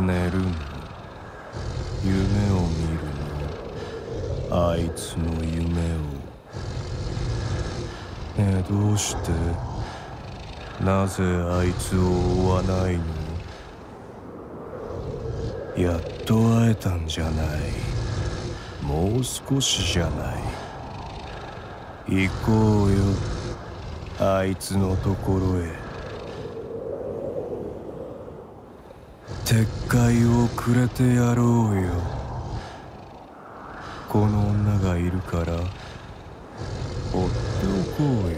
寝るの夢を見るのあいつの夢をねえどうして？なぜあいつを追わないの？やっと会えたんじゃない？もう少しじゃない。行こうよ。あいつのところへ。撤回をくれてやろうよ。この女がいるから放っておこうよ。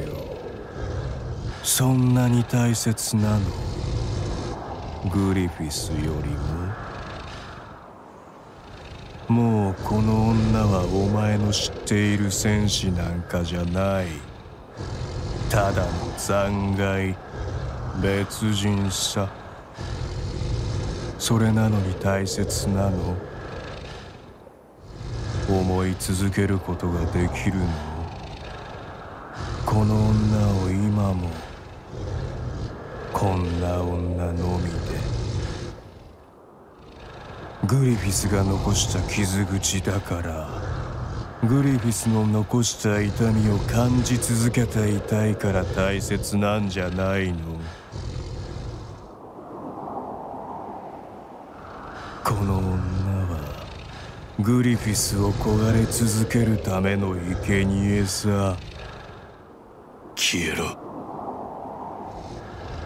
そんなに大切なの？グリフィスよりも？もうこの女はお前の知っている戦士なんかじゃない。ただの残骸。別人さ。それなのに大切なの？思い続けることができるの？この女を今もこんな女のみで。グリフィスが残した傷口だからグリフィスの残した痛みを感じ続けていたいから大切なんじゃないの？グリフィスを焦がれ続けるための生贄さ。消えろ。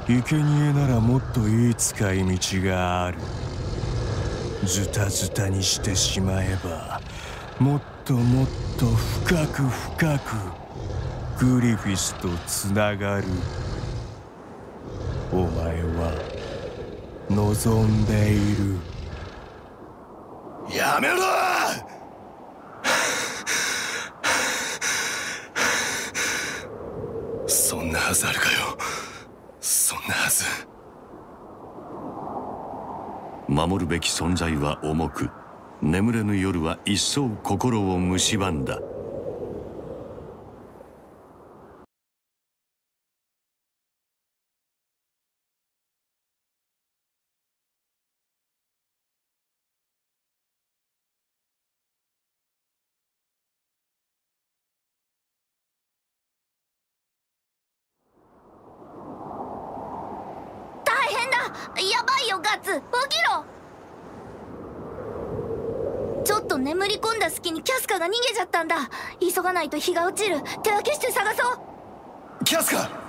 生贄ならもっといい使い道がある。ズタズタにしてしまえばもっともっと深く深くグリフィスとつながる。お前は望んでいる。やめろ！そんなはずあるかよ。そんなはず。守るべき存在は重く眠れぬ夜は一層心を蝕んだ。よガッツ起きろ。ちょっと眠り込んだ隙にキャスカが逃げちゃったんだ。急がないと日が落ちる。手分けして探そう。キャスカ！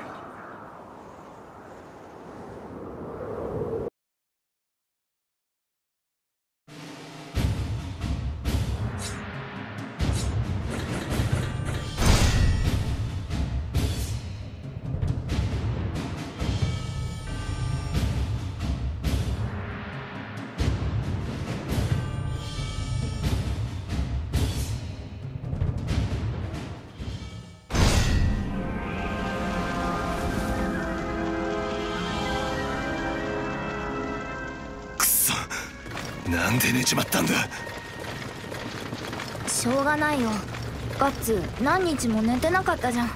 なんで寝ちまったんだ？しょうがないよ。ガッツ何日も寝てなかったじゃん。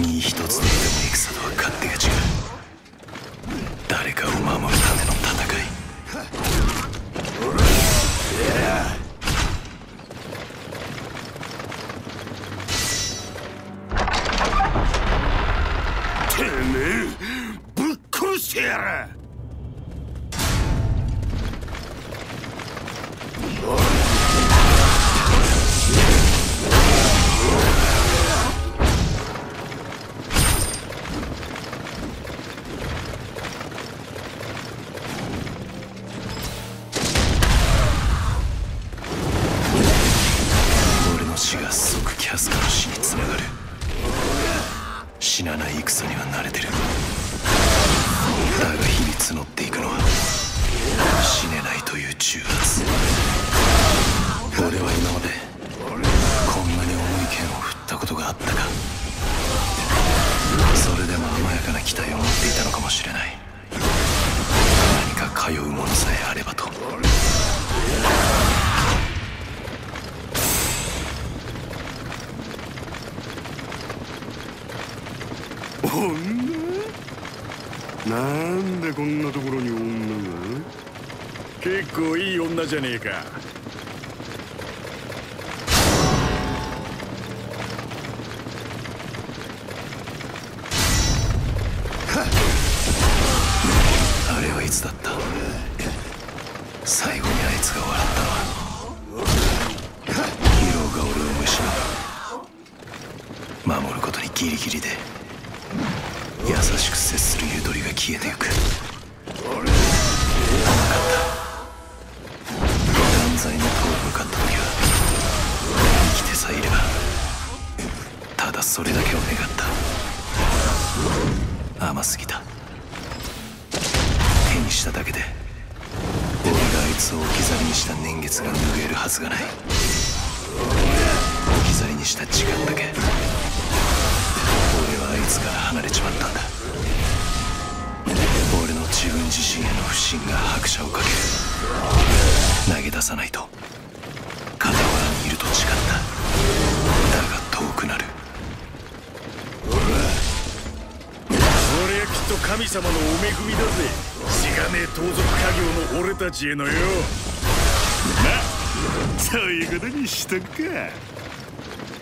身一つで戦とは勝手が違う。誰かを守るための戦募っていくのは死ねないという重圧俺は今までこんなに重い剣を振ったことがあったか。それでも甘やかな期待を持っていたのかもしれない。何か通うものさえあればと。ほなんでこんなところに女が？結構いい女じゃねえか。あれはいつだった？最後にあいつが笑ったのはヒーローが俺を蝕む守ることにギリギリで。優しく接するゆとりが消えてゆく。甘かった断罪の塔に向かった時は生きてさえいればただそれだけを願った。甘すぎた。手にしただけで俺があいつを置き去りにした年月が拭えるはずがない。置き去りにした時間だけ俺はあいつから離れちまったんだ。分自身への不信が拍車をかける。投げ出さないと。傍らにいると誓った。だが遠くなる。こりゃきっと神様のお恵みだぜ。しがねえ盗賊家業の俺たちへのよ。な。そういうことにしとくか。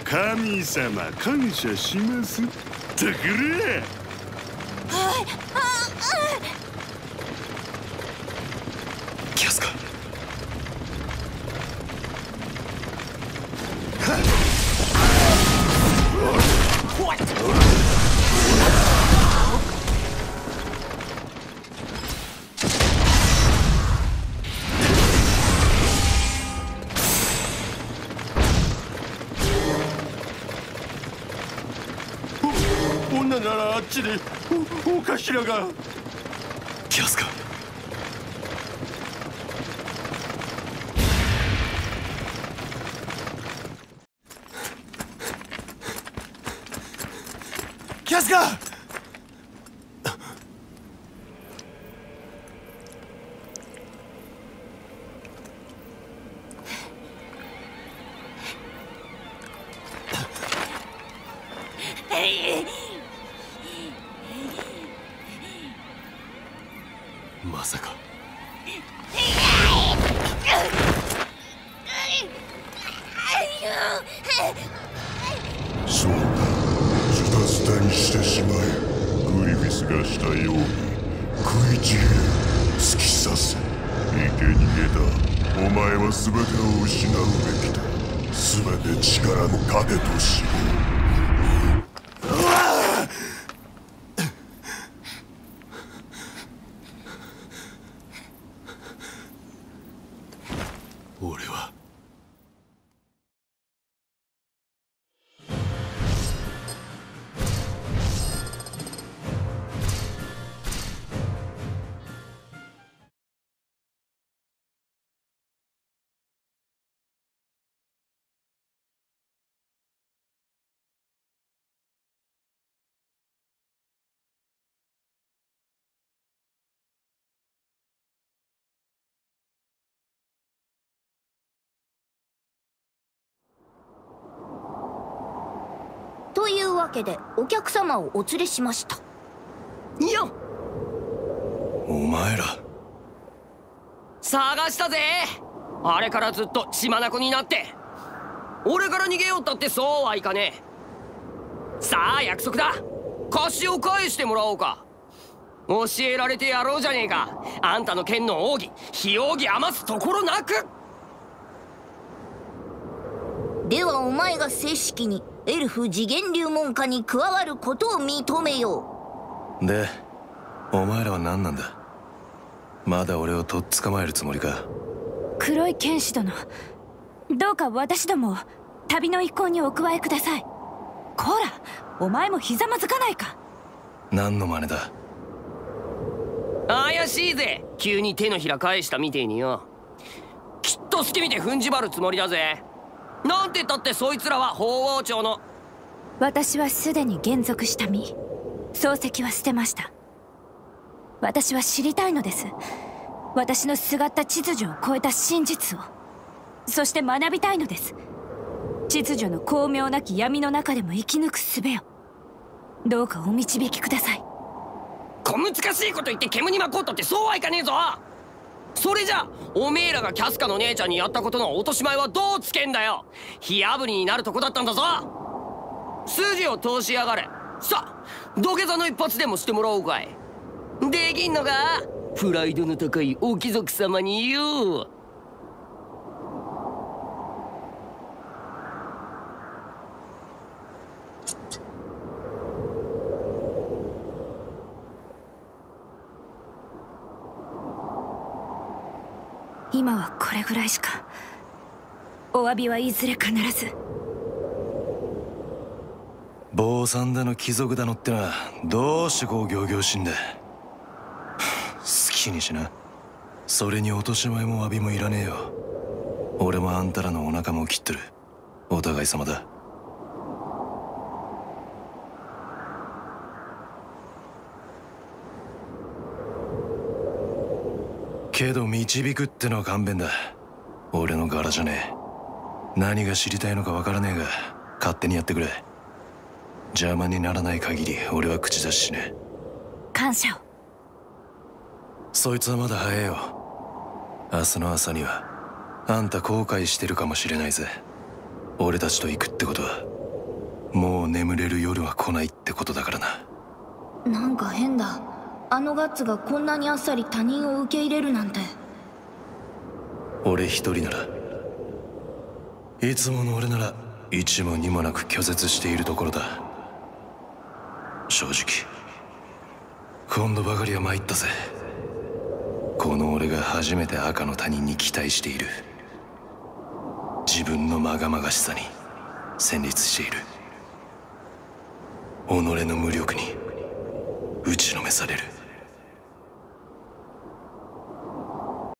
神様感謝します。とくれキャスカ女ならあっちでおお頭が。キャスカキャしてしまえグリフィスがしたように食いちぎれ突き刺せ生贄だお前は全てを失うべきだ。全て力の糧としろ俺は。わけでお客様をお連れしました。よっお前ら。探したぜ。あれからずっと血眼になって。俺から逃げようったってそうはいかねえ。さあ約束だ。貸しを返してもらおうか。教えられてやろうじゃねえか。あんたの剣の奥義非奥義余すところなく。ではお前が正式にエルフ次元流門下に加わることを認めよでお前らは何なんだ？まだ俺をとっ捕まえるつもりか？黒い剣士殿。どうか私どもを旅の一行にお加えください。こらお前もひざまずかないか。何の真似だ？怪しいぜ。急に手のひら返したみてえによ。きっと隙見て踏んじばるつもりだぜなんて言ったってそいつらは法王朝の。私はすでに減俗した身。漱石は捨てました。私は知りたいのです。私のすがった秩序を超えた真実を。そして学びたいのです。秩序の巧妙なき闇の中でも生き抜く術を。どうかお導きください。小難しいこと言って煙に巻こうとってそうはいかねえぞそれじゃおめえらがキャスカの姉ちゃんにやったことの落とし前はどうつけんだよ。火あぶりになるとこだったんだぞ。筋を通しやがれ。さ土下座の一発でもしてもらおうかい。できんのか？プライドの高いお貴族様によ今はこれぐらいしか。お詫びはいずれ必ず。坊さんだの貴族だのってのはどうしてこう仰々しいんだ。好きにしな。それに落とし前も詫びもいらねえよ。俺もあんたらのお腹も切ってる。お互い様だ。けど導くってのは勘弁だ。俺の柄じゃねえ。何が知りたいのかわからねえが勝手にやってくれ。邪魔にならない限り俺は口出ししね感謝を。そいつはまだ早えよ。明日の朝にはあんた後悔してるかもしれないぜ。俺たちと行くってことはもう眠れる夜は来ないってことだからな。なんか変だあのガッツがこんなにあっさり他人を受け入れるなんて。俺一人ならいつもの俺なら一も二もなく拒絶しているところだ。正直今度ばかりは参ったぜ。この俺が初めて赤の他人に期待している。自分のまがまがしさに戦慄している。己の無力に打ちのめされる。